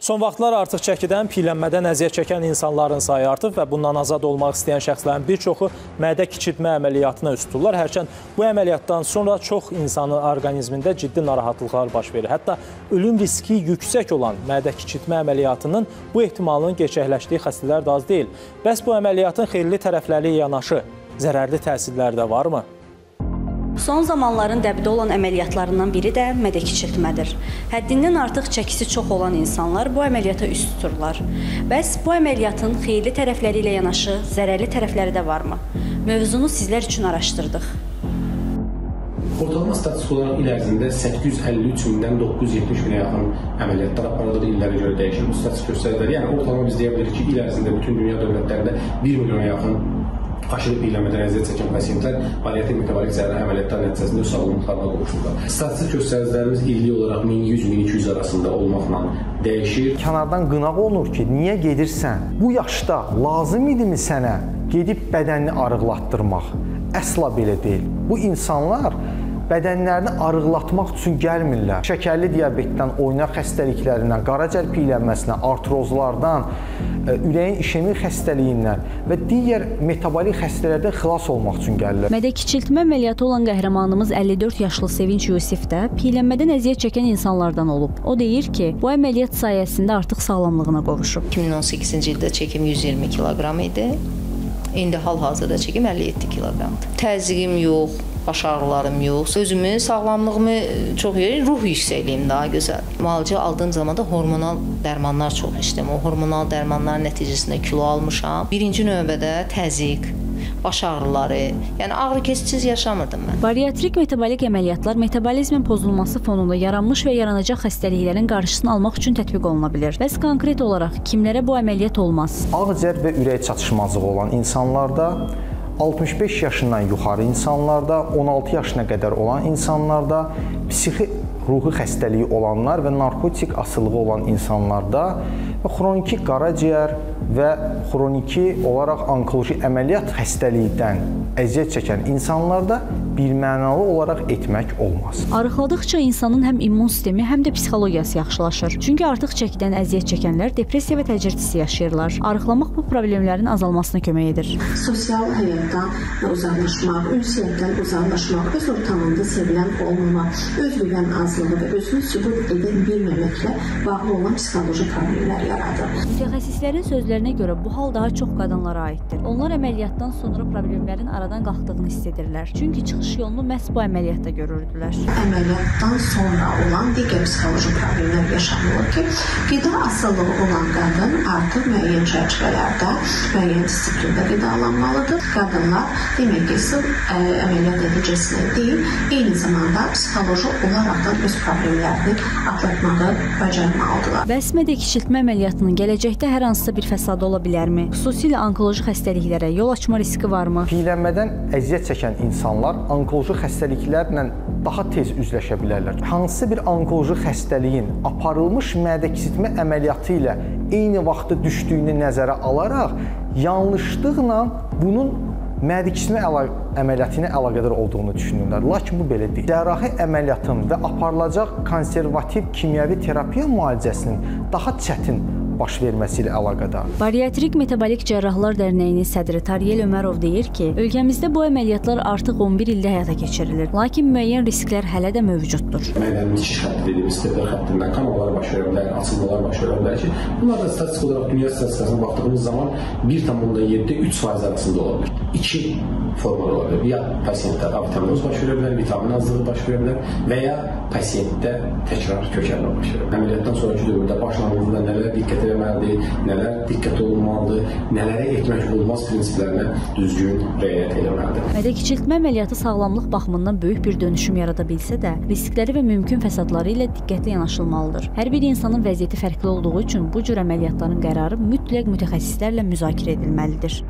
Son vaxtlar artıq çəkidən piylənmədən əziyyət çəkən insanların sayı artıb və bundan azad olmaq istəyən şəxslərin bir çoxu mədə kiçiltmə əməliyyatına üst tuturlar. Hərçənd bu əməliyyatdan sonra çox insanın orqanizmində ciddi narahatlıqlar baş verir. Hətta ölüm riski yüksək olan mədə kiçiltmə əməliyyatının bu ehtimalının gerçəkləşdiyi xəstələr də az deyil. Bəs bu əməliyyatın xeyirli tərəfləri yanaşı zərərli təsirləri də varmı? Son zamanların dəbdə olan əməliyyatlarından biri də mədə kiçiltmədir. Həddindən artıq çəkisi çox olan insanlar bu əməliyyata üst tuturlar. Bəs bu əməliyyatın xeyirli tərəfləri ilə yanaşı zərərli tərəfləri də varmı? Mövzunu sizlər üçün araşdırdıq. Ortalama statistik olaraq il ərzində 853 mindən 970 minə yaxın əməliyyatlar aparıldığı illərə görə dəyişir bu statistik göstəricilər. Yəni ortalama biz deyə bilərik ki, il ərzində bütün dünya dövlətlərində 1 milyona yaxın aşırı piyələnmədən əziyyət çəkən pasientlər bariatrik metabolik zərər əməliyyatlar nəticəsində öz sağlamlıqlarına qovuşurlar. Statistik göstəricilərimiz illik olaraq 1100-1200 arasında olmaqla dəyişir. Kənardan qınaq olunur ki, niyə gedirsən? Bu yaşda lazım idimi sənə gedib bədənini arıqlatdırmaq? Əsla belə deyil. Bu insanlar bədənlərini arıqlatmaq üçün gəlmirlər. Şəkərli diabetdən, oynaq xəstəliklərindən, qaraciyər piylənməsindən, artrozlardan, e, ürəyin işemik xəstəliyindən və digər metabolik xəstələrdən xilas olmaq üçün gəlirlər. Mədə kiçiltmə əməliyyatı olan qəhrəmanımız 54 yaşlı Sevinç Yusif də piylənmədən əziyyət çəkən insanlardan olub. O deyir ki, bu əməliyyat sayəsində artıq sağlamlığına qovuşub. 2018-ci ildə çəkim 120 kiloqram idi. İndi hal-hazırda çəkim 57 kiloqramdır. Təzyiqim yox, baş ağrılarım yox. Özümü, sağlamlığımı çox iyi, ruh yüksəkliyim daha gözəl. Müalicə aldığım zaman da hormonal dərmanlar çox içdim. O hormonal dərmanların nəticəsində kilo almışam. Birinci növbədə təzyiq, baş ağrıları, yəni ağrı kəsiciz yaşamırdım mən. Bariatrik metabolik əməliyyatlar metabolizmin pozulması fonunda yaranmış və yaranacaq xəstəliklərin qarşısını almaq üçün tətbiq oluna bilər. Bəs konkret olaraq kimlərə bu əməliyyat olmaz? Ağciyər və ürək çatışmazlığı olan insanlarda 65 yaşından yuxarı insanlarda, 16 yaşına qədər olan insanlarda, psixi ruhi xəstəliyi olanlar və narkotik asılılığı olan insanlarda və xroniki qaraciyər və xroniki olaraq onkoloji əməliyyat xəstəliyindən əziyyət çəkən insanlarda birmənalı olaraq etmək olmaz. Arıqladıqca insanın həm immun sistemi, həm də psixologiyası yaxşılaşır. Çünki artıq çəkidən əziyyət çəkənlər depressiya və təcrid yaşayırlar. Arıqlamaq bu problemlərin azalmasına kömək edir. Sosial həyatdan uzaqlaşmaq, ünsiyyətdən uzaqlaşmaq, öz ortamında sevilən olmamaq, özgüvən azlığı və özünü sübut edə bilməməklə bağlı olan psixoloji problemlər yaradır. Mütəxəssislərin sözlərinə görə bu hal daha çox qadınlara aiddir. Onlar əməliyyatdan sonra problemlərin aradan qalxdığını hiss edirlər. Çünki çıxış yolunu məhz bu əməliyyatda görürdülər. Əməliyyatdan sonra olan digər psixoloji problemlər yaşanılır ki, qida asılılığı olan qadın artıq müəyyən çərçivələrdə, müəyyən disiplində qidalanmalıdır. Qadınlar demək ki, sırf əməliyyat nəticəsində deyil, eyni zamanda psixoloji olaraq da öz problemlərini atlatmağı bacarmalıdırlar. Bəs mədə kiçiltmə əməliyyatının gələcəkdə hər hansısa bir fəsadı ola bilərmi? Xüsusilə onkoloji xəstəliklərə yol açma riski varmı? Piylənmədən əziyyət çəkən insanlar onkoloji xəstəliklərlə daha tez üzləşə bilərlər. Hansısa bir onkoloji xəstəliyin aparılmış mədə kiçiltmə əməliyyatı ilə eyni vaxtda düşdüyünü nəzərə alaraq yanlışlıqla bunun mədə kiçiltmə əməliyyatı ilə əlaqədar olduğunu düşünürlər. Lakin bu belə deyil. Cərrahi əməliyyatın və aparılacaq konservativ kimyəvi terapiya müalicəsinin daha çətin baş verməsi ilə əlaqədar. Bariatrik Metabolik Cərrahlar Dərnəyinin sədri Tariyel Ömərov deyir ki, ölkəmizdə bu əməliyyatlar artıq 11 ildə həyata keçirilir. Lakin müəyyən risklər hələ də mövcuddur. Mədənin içiş xətti dediyimiz stepler xəttindən kanallar baş verə bilər, açılmalar baş verə bilər ki, bunlar da statistik olaraq dünya statistikasına baxdığımız zaman 1,7-3% arasında ola bilər. İki formada ola bilər. Ya pasientdə avitaminoz baş verə bilər, vitamin azlığı baş verə bilər və ya pasientdə təkrar kökəlmə baş verə bilər. Əməliyyatdan sonraki dövrdə başlanğıcında nələr diqqət etməlidir, nələr diqqət olunmalıdır, nələrə etmək olmaz prinsiplərinə düzgün riayət etməlidir. Mədə kiçiltmə əməliyyatı sağlamlıq baxımından böyük bir dönüşüm yarada bilsə də, riskləri və mümkün fəsadları ilə diqqətli yanaşılmalıdır. Hər bir insanın vəziyyəti fərqli olduğu üçün bu cür əməliyyatların qərarı mütləq mütəxəssislərlə müzakirə edilməlidir.